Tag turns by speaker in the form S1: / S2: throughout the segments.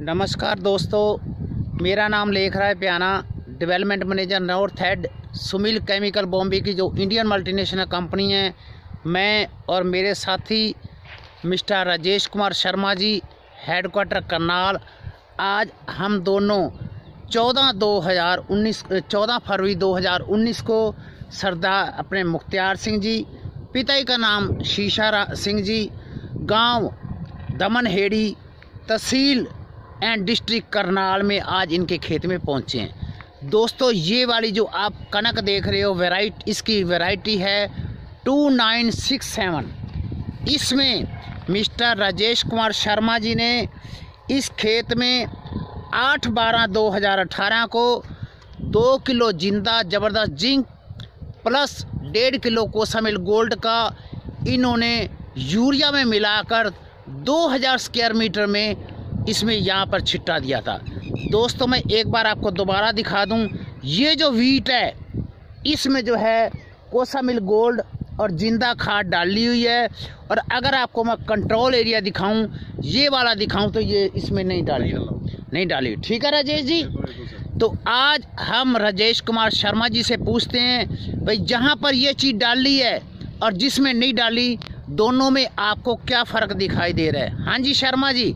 S1: नमस्कार दोस्तों, मेरा नाम लेख है प्याना development manager north head Sumil chemical Bombay की जो इंडियन मल्टीनेशनल कंपनी है, मैं और मेरे साथी मिस्टर राजेश कुमार शर्मा जी हेडक्वार्टर करनाल। आज हम दोनों 14 2019 14 फरवरी 2019 को सरदार अपने मुख्तियार सिंह जी, पिता का नाम शीशा सिंह जी, गाँव दमन हेड़ी तहसील एंड डिस्ट्रिक्ट करनाल में आज इनके खेत में पहुँचे हैं। दोस्तों, ये वाली जो आप कनक देख रहे हो वेराइट इसकी वैरायटी है टू नाइन सिक्स सेवन इसमें मिस्टर राजेश कुमार शर्मा जी ने इस खेत में आठ बारह दो हज़ार अठारह को दो किलो ज़िंदा ज़बरदस्त जिंक प्लस डेढ़ किलो कोसामिल गोल्ड का इन्होंने यूरिया में मिलाकर 2000 स्क्वायर मीटर में इसमें यहाँ पर छिट्टा दिया था। दोस्तों मैं एक बार आपको दोबारा दिखा दूँ ये जो वीट है इसमें जो है कोसा मिल गोल्ड और ज़िंदा खाद डाली हुई है। और अगर आपको मैं कंट्रोल एरिया दिखाऊँ ये वाला दिखाऊँ तो ये इसमें नहीं डाली नहीं डाली ठीक है राजेश जी? तो आज हम राजेश कुमार शर्मा जी से पूछते हैं भाई जहाँ पर ये चीज़ डाली है और जिसमें नहीं डाली दोनों में आपको क्या फ़र्क दिखाई दे रहा है? हाँ जी शर्मा जी।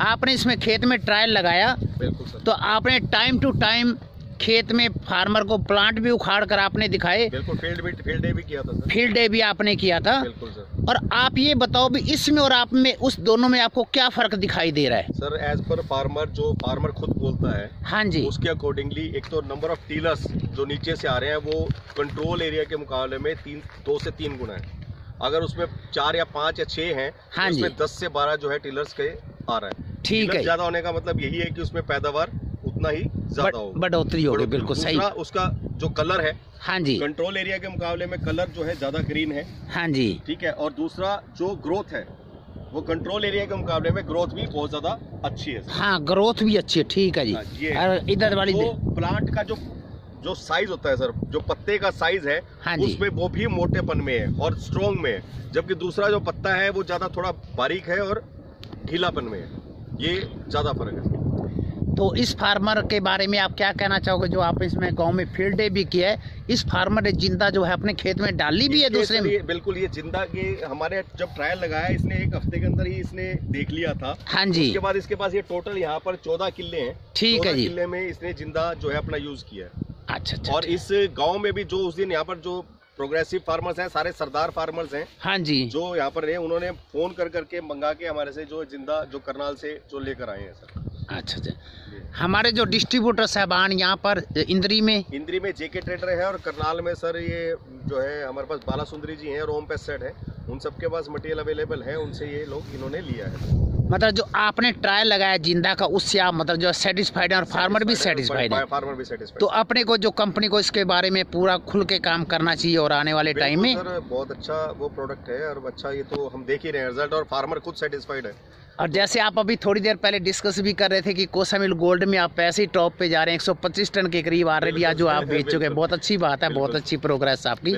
S1: आपने इसमें खेत में ट्रायल लगाया। तो आपने टाइम टू टाइम खेत में फार्मर को प्लांट भी उखाड़ कर आपने दिखाए।
S2: बिल्कुल फ़ील्ड भी फ़ील्ड डे भी किया था
S1: फ़ील्ड डे भी आपने किया था।
S2: बिल्कुल सर।
S1: और आप ये बताओ भी इसमें और आप में उस दोनों में आपको क्या फ़र्क दिखाई दे रहा है?
S2: सर एज पर फार्मर जो फार्मर खुद बोलता है
S1: हाँ जी।
S2: उसके अकॉर्डिंगली एक तो नंबर ऑफ़ टीलर्स जो नीचे से आ रहे हैं वो कंट्रोल एरिया के मुकाबले में तीन दो से तीन गुना है। अगर उसमें चार या पाँच या छः हैं
S1: हाँ
S2: तो उसमें दस से बारह जो है टीलर्स के आ रहा है।
S1: ठीक है।
S2: ज़्यादा होने का मतलब यही है कि उसमें पैदावार उतना ही ज़्यादा होगा
S1: बढ़ोतरी होगी बिल्कुल सही।
S2: उसका जो कलर है
S1: हाँ जी।
S2: कंट्रोल एरिया के मुकाबले में कलर जो है ज़्यादा ग्रीन है।
S1: हाँ जी।
S2: ठीक है और दूसरा जो ग्रोथ है वो कंट्रोल एरिया के मुकाबले में ग्रोथ भी बहुत ज़्यादा अच्छी है।
S1: हाँ ग्रोथ भी अच्छी है ठीक है जी।
S2: हाँ,
S1: और इधर वाली
S2: प्लांट का जो जो साइज़ होता है सर जो पत्ते का साइज़ है
S1: हाँ
S2: उसमें वो भी मोटेपन में है और स्ट्रोंग में है। जबकि दूसरा जो पत्ता है वो ज़्यादा थोड़ा बारीक है और ढीलापन में है। ये ज़्यादा फ़र्क है।
S1: तो इस फार्मर के बारे में आप क्या कहना चाहोगे जो आप इसमें गाँव में फ़ील्ड डे भी किया है? इस फार्मर ने ज़िंदा जो है अपने खेत में डाली भी है दूसरे में?
S2: बिल्कुल ये ज़िंदा के हमारे जब ट्रायल लगाया इसने एक हफ़्ते के अंदर ही इसने देख लिया था।
S1: हाँ जी।
S2: उसके बाद इसके पास ये टोटल यहाँ पर चौदह किले हैं।
S1: ठीक है जी।
S2: किले में इसने ज़िंदा जो है अपना यूज़ किया है।
S1: अच्छा अच्छा
S2: और इस गाँव में भी जो उस दिन यहाँ पर जो प्रोग्रेसिव फार्मर्स हैं सारे सरदार फार्मर्स हैं।
S1: हाँ जी। जो
S2: यहाँ पर रहे उन्होंने फ़ोन कर करके मंगा के हमारे से जो ज़िंदा जो करनाल से जो लेकर आए हैं सर।
S1: अच्छा जी हमारे जो डिस्ट्रीब्यूटर साहबान यहाँ पर इंद्री में?
S2: इंद्री में जेके ट्रेडर है और करनाल में सर ये जो है हमारे पास बाला सुंदरी जी हैं और ओम पेस्ट है। उन सबके पास मटेरियल अवेलेबल है उनसे ये लोग इन्होंने लिया है।
S1: मतलब जो आपने ट्रायल लगाया ज़िंदा का उससे आप मतलब जो सेटिस्फाइड है और फार्मर भी सेटिस्फाइड है
S2: फार्मर भी सेटिस्फाइड
S1: तो अपने को जो कंपनी को इसके बारे में पूरा खुल के काम करना चाहिए और आने वाले टाइम में।
S2: सर बहुत अच्छा वो प्रोडक्ट है और अच्छा ये तो हम देख ही रहे हैं रिज़ल्ट और फार्मर खुद सेटिस्फाइड है।
S1: और जैसे आप अभी थोड़ी देर पहले डिस्कस भी कर रहे थे कि कोसामिल गोल्ड में आप ऐसे ही टॉप पे जा रहे हैं 125 टन के करीब ऑलरेडी आज जो आप बेच चुके हैं। बहुत अच्छी बात है बहुत अच्छी प्रोग्रेस आपकी।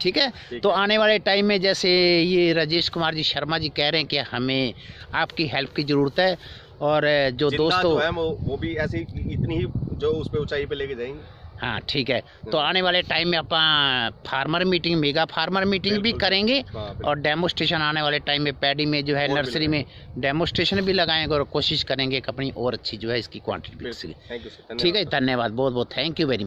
S1: ठीक है? तो आने वाले टाइम में जैसे ये राजेश कुमार जी शर्मा जी कह रहे हैं कि हमें आपकी हेल्प की ज़रूरत है और जो दोस्तों
S2: जो है वो भी ऐसी इतनी ही जो उस पर ऊंचाई पे लेके जाएँगे।
S1: हाँ ठीक है। तो आने वाले टाइम में अपन farmer meeting mega farmer meeting भी करेंगे हाँ, और डेमोस्ट्रेशन आने वाले टाइम में पैडी में जो है नर्सरी में डेमोस्ट्रेशन भी लगाएँगे और कोशिश करेंगे कि अपनी और अच्छी जो है इसकी क्वान्टिटी ठीक है धन्यवाद। बहुत बहुत थैंक यू वेरी